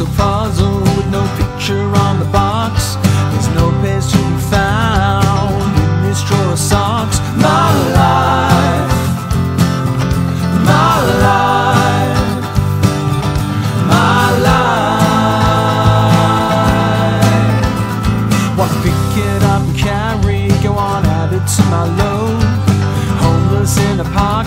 so puzzle with no picture on the box. There's no page to be found in this drawer of socks. My life, my life, my life. Want to pick it up and carry, go on, add it to my load. Homeless in a park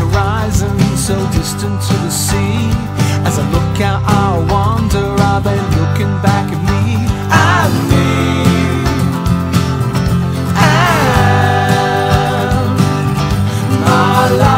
horizon so distant to the sea. As I look out I wonder are they looking back at me? I mean I, my life.